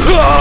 Ah!